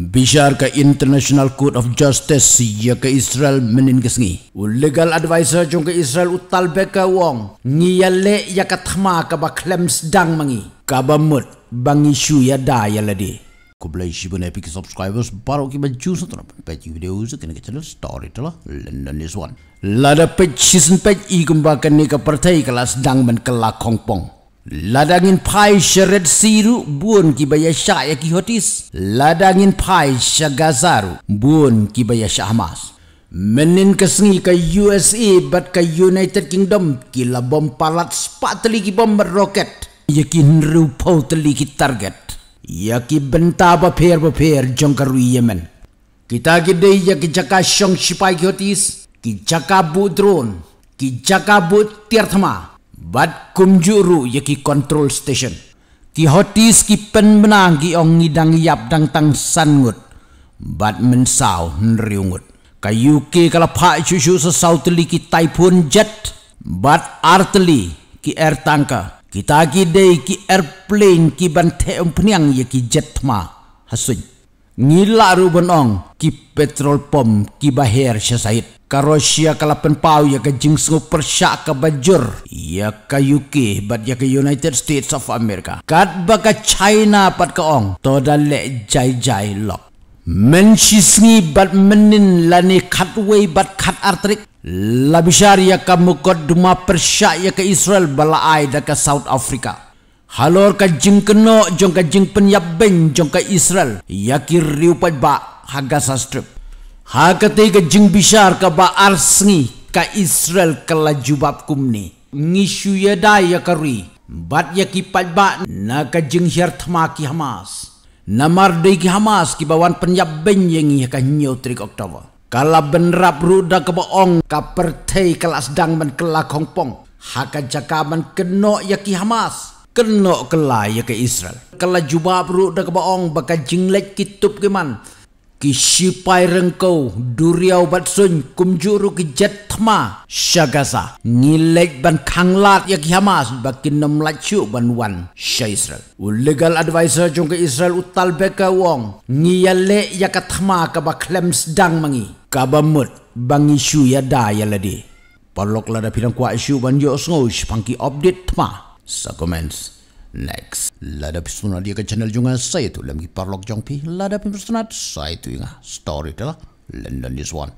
Bishar ke International Court of Justice ya ke Israel menin kesngi. Legal advisor jong ke Israel utal beka wong. Ngiyale ya ka thma ka ba claims dang mangi. Ka ba mut bangi shu ya da ya ladi. Ko blai shi bune epic subscribers baro ki ba juice to pa ji videos ke ne channel story to la London is one. Lada page season page i kumba kan ni ka partai kelas dang men kala kongpong. Ladangin pai syarat siru buon ki baya syah ya ki hotis. Ladangin pai syagazaru buon ki baya syah mas. Menin kesengi ke USA bat ke United Kingdom ki la bom palat spat teli ki bom roket. Ya ki nru pau teli ki target. Ya ki benta ba per ba per jong karu Yemen. Kita gede ya ki jaka syong sipai ki hotis. Ki jaka bu drone. Ki jaka bu tiarthma. Bad kumjuru ye ki control station. Ki hotis ki pen benang ki ong ngidang yap dang tang sangut. Bad mensau nriungut. Ka UK kala pa chuchu sa south li ki typhoon jet. Bad artli ki air tanker. Kita ki day ki airplane ki ban te umpniang ye ki jet ma. Hasuny. Ngilaru benong ki petrol pom ki baher syasait. Ka Russia ka lapan pau ya ka jing persya ka bajur. Ya ka UK bat ya ka United States of America. Kat ba ka China pat ka ong. To da le jai jai lok. Men shisngi bat menin lani katway bat kat artrik labishar ya ka mukot duma persya ya ka Israel bala ai da ka South Africa Halor ka jing keno jong ka jing penyap jong ka Israel ya ki riu pat ba haga sa strip Ha kate ke jing bishar ka ba arsngi ka Israel ka la jubab kumni. Ngishu ya da ya kari. Bat ya ki ba na ka jing hiar ki Hamas. Namar de ki Hamas ki bawan penyab ben yang ya ka nyo trik Oktober. Kala benrap ruda ka baong ka pertei kelas dang men kela kongpong. Ha ka jakaman keno ya ki Hamas. Keno kela ya ke Israel. Kala jubab ruda ka baong baka jing lek kitup ke man. Sipai rengkau duriau bat sun kumjuru ki jet thma shagasa ngilek ban khanglat ya hamas bakin nam lachu ban wan sha israel. Legal advisor jong ke israel utal beka wong. Ngiyale ya ka thma ka ba claims dang mangi. Ka ba mut bangi shu ya da ya ladi. Parlok lada pirang kwa issue ban yo sngosh pangki update thma sa comments. Next, lada pisuna dia ke channel juga. Saya tu lagi parlok jongpi. Lada pisuna saya tu ingat. Story tu lah. London this one.